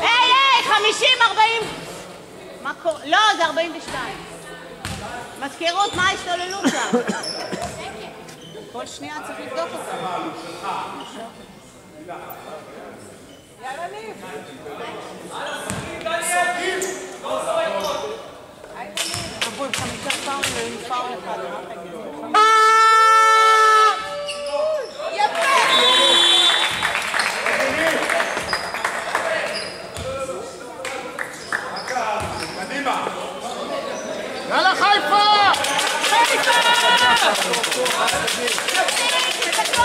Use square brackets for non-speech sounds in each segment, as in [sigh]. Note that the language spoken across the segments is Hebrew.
היי, היי, 50, 40. מה קורה? לא, זה 42. מזכירות, מה ההשתוללות שם? [coughs] כל שנייה צריך לבדוק אותה. עברו עם חמישה פאולים, פאול אחד, יאללה חיפה! תסתכלו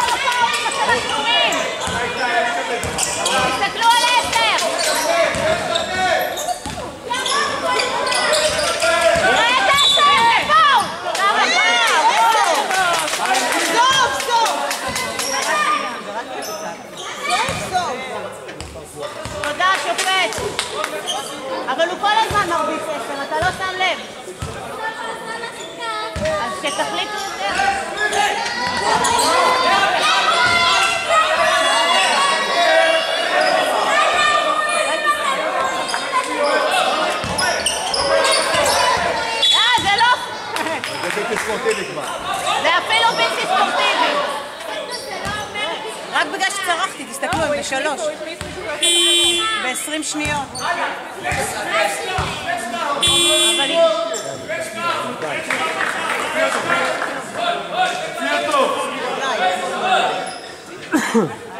לא שם לב. אז שתחליטו. אה, לא... זה אפילו בלתי ספורטיבי. רק בגלל שצרחתי, תסתכלו, הם בשלוש. ב-20 שניות. Huh.